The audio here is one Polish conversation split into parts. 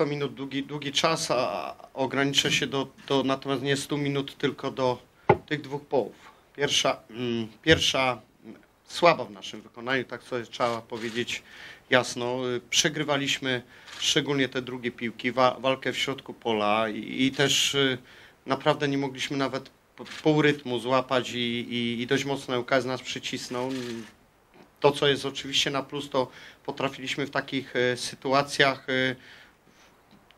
100 minut długi, długi czas, a ograniczę się do, do natomiast nie 100 minut, tylko do tych dwóch połów. Pierwsza, mm, pierwsza mm, słaba w naszym wykonaniu, tak sobie trzeba powiedzieć jasno. Y, Przegrywaliśmy szczególnie te drugie piłki, wa, walkę w środku pola i, i też y, naprawdę nie mogliśmy nawet pół rytmu złapać i, i, i dość mocno UKS nas przycisnął. To, co jest oczywiście na plus, to potrafiliśmy w takich e, sytuacjach e,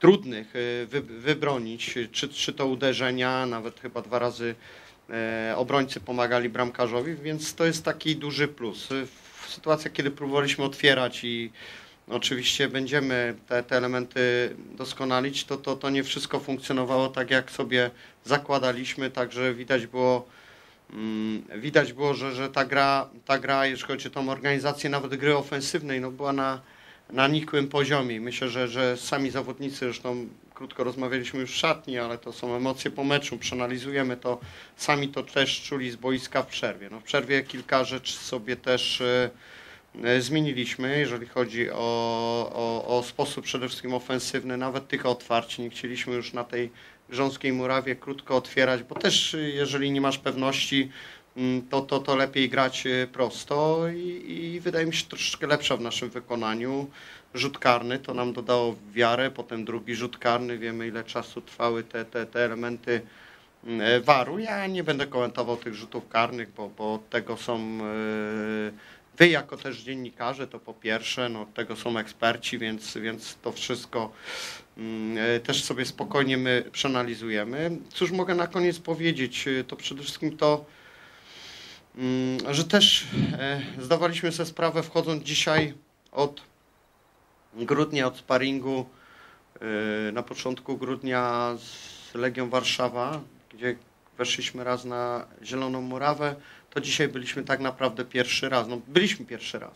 trudnych e, wy, wybronić, czy, czy to uderzenia, nawet chyba dwa razy e, obrońcy pomagali bramkarzowi, więc to jest taki duży plus. W sytuacjach, kiedy próbowaliśmy otwierać i oczywiście będziemy te, te elementy doskonalić, to, to, to nie wszystko funkcjonowało tak, jak sobie zakładaliśmy, także widać było Mm, Widać było, że, że ta, gra, ta gra, jeśli chodzi o tą organizację nawet gry ofensywnej, no była na, na nikłym poziomie. Myślę, że, że sami zawodnicy, zresztą krótko rozmawialiśmy już w szatni, ale to są emocje po meczu, przeanalizujemy to, sami to też czuli z boiska w przerwie. No w przerwie kilka rzeczy sobie też e, e, zmieniliśmy, jeżeli chodzi o, o, o sposób przede wszystkim ofensywny, nawet tych otwarć. Nie chcieliśmy już na tej grząskiej murawie krótko otwierać, bo też y, jeżeli nie masz pewności, to, to, to lepiej grać y, prosto i, i wydaje mi się troszeczkę lepsza w naszym wykonaniu. Rzut karny to nam dodało wiarę, potem drugi rzut karny, wiemy ile czasu trwały te, te, te elementy mm, waru. Ja nie będę komentował tych rzutów karnych, bo, bo od tego są y, wy jako też dziennikarze, to po pierwsze, no od tego są eksperci, więc, więc to wszystko Mm, e, też sobie spokojnie my przeanalizujemy. Cóż mogę na koniec powiedzieć? E, To przede wszystkim to, mm, że też e, zdawaliśmy sobie sprawę wchodząc dzisiaj od grudnia, od sparingu e, na początku grudnia z Legią Warszawa, gdzie weszliśmy raz na Zieloną Murawę, to dzisiaj byliśmy tak naprawdę pierwszy raz. No, byliśmy pierwszy raz.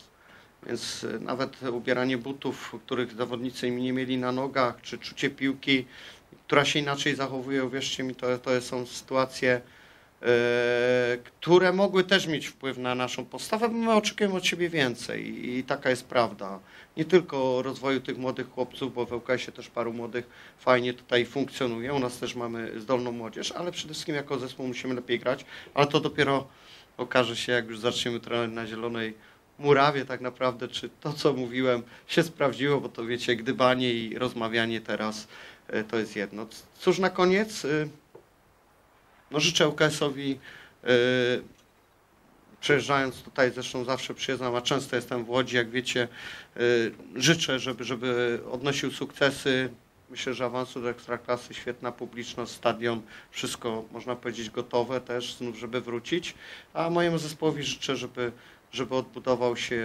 Więc y, nawet ubieranie butów, których zawodnicy nie mieli na nogach, czy czucie piłki, która się inaczej zachowuje, uwierzcie mi, to, to są sytuacje, e, które mogły też mieć wpływ na naszą postawę, bo my oczekujemy od siebie więcej i, i taka jest prawda. Nie tylko rozwoju tych młodych chłopców, bo w ŁKS-ie też paru młodych fajnie tutaj funkcjonuje, u nas też mamy zdolną młodzież, ale przede wszystkim jako zespół musimy lepiej grać, ale to dopiero okaże się, jak już zaczniemy trenować na zielonej murawie tak naprawdę, czy to, co mówiłem, się sprawdziło, bo to wiecie, gdybanie i rozmawianie teraz e, to jest jedno. Cóż na koniec, e, no życzę UKS-owi, e, przejeżdżając tutaj, zresztą zawsze przyjeżdżam, a często jestem w Łodzi, jak wiecie, e, życzę, żeby, żeby odnosił sukcesy. Myślę, że awansu do Ekstraklasy, świetna publiczność, stadion, wszystko można powiedzieć gotowe też znów, żeby wrócić. A mojemu zespołowi życzę, żeby żeby odbudował się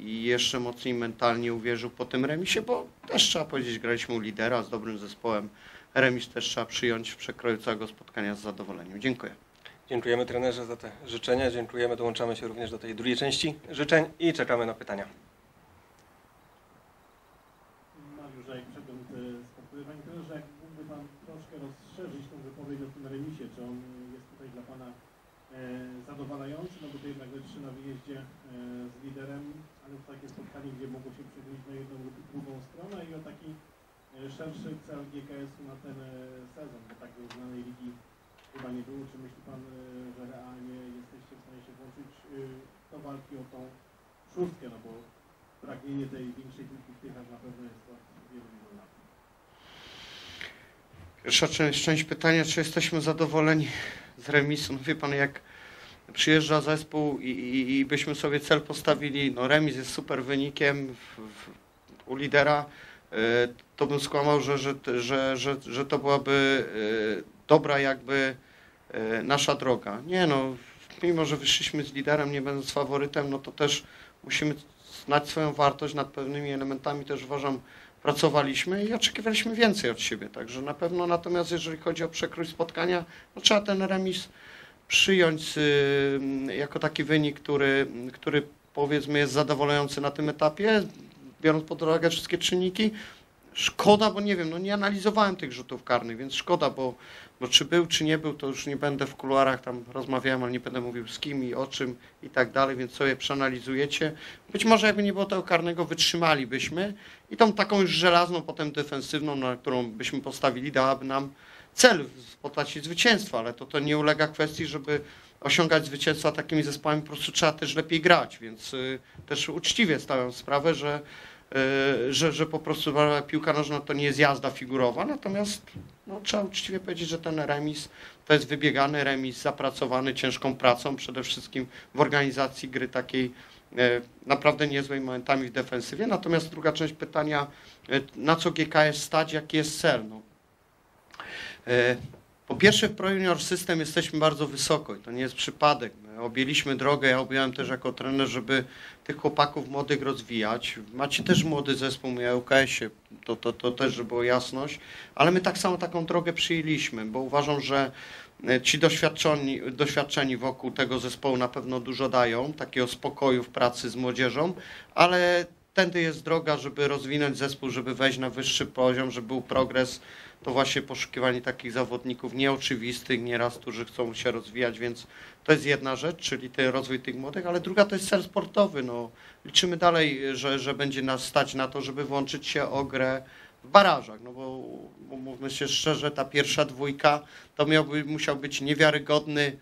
i jeszcze mocniej mentalnie uwierzył po tym remisie, bo też trzeba powiedzieć, graliśmy u lidera z dobrym zespołem. Remis też trzeba przyjąć w przekroju całego spotkania z zadowoleniem. Dziękuję. Dziękujemy trenerze za te życzenia. Dziękujemy. Dołączamy się również do tej drugiej części życzeń i czekamy na pytania. Mariusz przegląd e, sportowy. Panie trenerze, jak mógłby Pan troszkę rozszerzyć tą wypowiedź o tym remisie? Czy on jest tutaj dla Pana e, zadowalający? No bo to jednak trzy na wyjeździe e, z liderem, ale to takie spotkanie, gdzie mogło się przychylić na jedną lub drugą stronę i o taki szerszy cel GKS-u na ten e, sezon, bo takiej uznanej ligi chyba nie było. Czy myśli Pan, e, że realnie jesteście w stanie się włączyć e, do walki o tą szóstkę, no bo pragnienie tej większej piłki w Tychach na pewno jest od wielu, wielu lat. Pierwsza część, część pytania, czy jesteśmy zadowoleni z remisu? No wie Pan, jak przyjeżdża zespół i, i, i byśmy sobie cel postawili, no remis jest super wynikiem w, w, u lidera, to bym skłamał, że, że, że, że, że to byłaby e, dobra jakby e, nasza droga. Nie no, mimo że wyszliśmy z liderem, nie będąc faworytem, no to też musimy znać swoją wartość, nad pewnymi elementami też uważam pracowaliśmy i oczekiwaliśmy więcej od siebie, także na pewno natomiast jeżeli chodzi o przekrój spotkania, no trzeba ten remis przyjąć y, jako taki wynik, który, który powiedzmy jest zadowalający na tym etapie, biorąc pod uwagę wszystkie czynniki. Szkoda, bo nie wiem, no nie analizowałem tych rzutów karnych, więc szkoda, bo, bo czy był, czy nie był, to już nie będę w kuluarach tam rozmawiałem, ale nie będę mówił z kim i o czym i tak dalej, więc sobie przeanalizujecie. Być może jakby nie było tego karnego, wytrzymalibyśmy i tą taką już żelazną, potem defensywną, na którą byśmy postawili, dałaby nam cel w postaci zwycięstwa, ale to, to nie ulega kwestii, żeby osiągać zwycięstwa takimi zespołami, po prostu trzeba też lepiej grać, więc y, też uczciwie stawiam sprawę, że, y, że, że po prostu piłka nożna to nie jest jazda figurowa, natomiast no, trzeba uczciwie powiedzieć, że ten remis to jest wybiegany remis, zapracowany ciężką pracą, przede wszystkim w organizacji gry takiej e, naprawdę niezłej momentami w defensywie. Natomiast druga część pytania, e, na co GKS stać, jaki jest cel? No, E, Po pierwsze w Pro Junior System jesteśmy bardzo wysoko i to nie jest przypadek. My objęliśmy drogę, ja objąłem też jako trener, żeby tych chłopaków młodych rozwijać. Macie też młody zespół, my UKS-ie, to, to, to też, żeby było jasność, ale my tak samo taką drogę przyjęliśmy, bo uważam, że e, ci doświadczeni, doświadczeni wokół tego zespołu na pewno dużo dają, takiego spokoju w pracy z młodzieżą, ale tędy jest droga, żeby rozwinąć zespół, żeby wejść na wyższy poziom, żeby był progres, to właśnie poszukiwanie takich zawodników nieoczywistych, nieraz, którzy chcą się rozwijać, więc to jest jedna rzecz, czyli ten rozwój tych młodych, ale druga to jest cel sportowy. No, liczymy dalej, że, że będzie nas stać na to, żeby włączyć się o grę w barażach, no bo, mówmy się szczerze, ta pierwsza dwójka to miałby, musiał być niewiarygodny,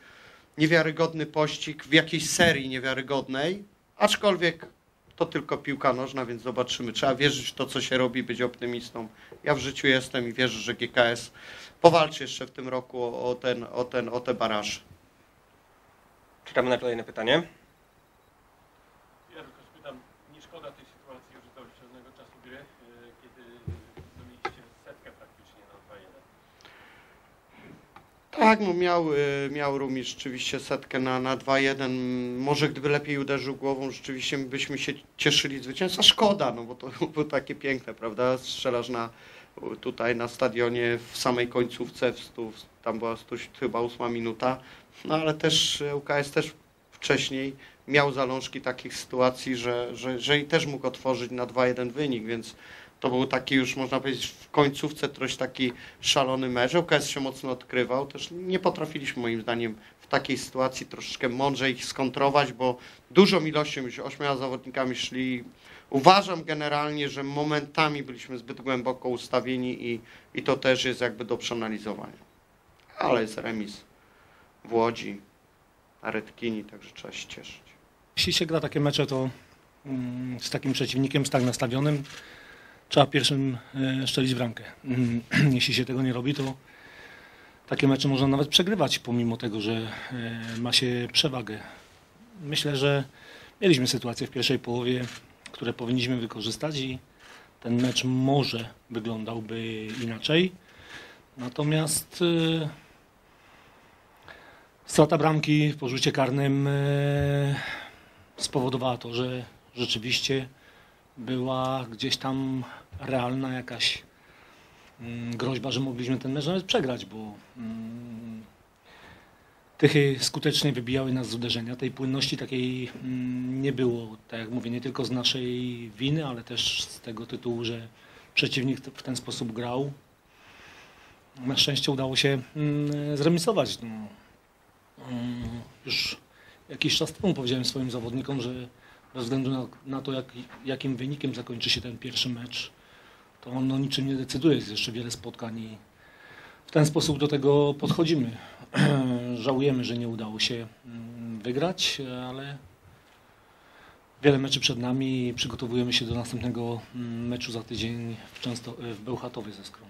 niewiarygodny pościg w jakiejś serii niewiarygodnej, aczkolwiek to tylko piłka nożna, więc zobaczymy. Trzeba wierzyć w to, co się robi, być optymistą. Ja w życiu jestem i wierzę, że GKS powalczy jeszcze w tym roku o, ten, o, ten, o te baraże. Czekamy na kolejne pytanie. Ja tylko spytam, nie szkoda tej sytuacji już do pewnego czasu gry, e, kiedy mieliście setkę praktycznie na 2-1. Tak, no miał, y, miał Rumisz rzeczywiście setkę na, na 2-1. Może gdyby lepiej uderzył głową, rzeczywiście byśmy się cieszyli zwycięstwa. Szkoda, no bo to było takie piękne, prawda? Strzelasz na, tutaj na stadionie w samej końcówce, w stu, tam była stu, chyba ósma minuta. No ale też UKS też wcześniej miał zalążki takich sytuacji, że, że, że i też mógł otworzyć na 2-1 wynik, więc to był taki już, można powiedzieć, w końcówce troś taki szalony mecz. UKS się mocno odkrywał. Też nie potrafiliśmy moim zdaniem w takiej sytuacji troszeczkę mądrzej ich skontrować, bo dużą ilością już ośmioma zawodnikami szli. Uważam generalnie, że momentami byliśmy zbyt głęboko ustawieni i, i to też jest jakby do przeanalizowania. Ale jest remis w Łodzi, na Redkini, także trzeba się cieszyć. Jeśli się gra takie mecze, to mm, z takim przeciwnikiem, tak nastawionym, trzeba pierwszym e, szczelić bramkę. Mm, Jeśli się tego nie robi, to takie mecze można nawet przegrywać, pomimo tego, że e, ma się przewagę. Myślę, że mieliśmy sytuacje w pierwszej połowie, które powinniśmy wykorzystać i ten mecz może wyglądałby inaczej. Natomiast e, strata bramki w porzucie karnym spowodowała to, że rzeczywiście była gdzieś tam realna jakaś mm, groźba, że mogliśmy ten mecz nawet przegrać, bo mm, Tychy skutecznie wybijały nas z uderzenia. Tej płynności takiej mm, nie było, tak jak mówię, nie tylko z naszej winy, ale też z tego tytułu, że przeciwnik w ten sposób grał. Na szczęście udało się zremisować. No, już jakiś czas temu powiedziałem swoim zawodnikom, że bez względu na, na to, jak, jakim wynikiem zakończy się ten pierwszy mecz, to on o niczym nie decyduje. Jest jeszcze wiele spotkań i w ten sposób do tego podchodzimy. Żałujemy, że nie udało się mm, wygrać, ale wiele meczy przed nami i przygotowujemy się do następnego mm, meczu za tydzień w, Często, w Bełchatowie ze Skrą.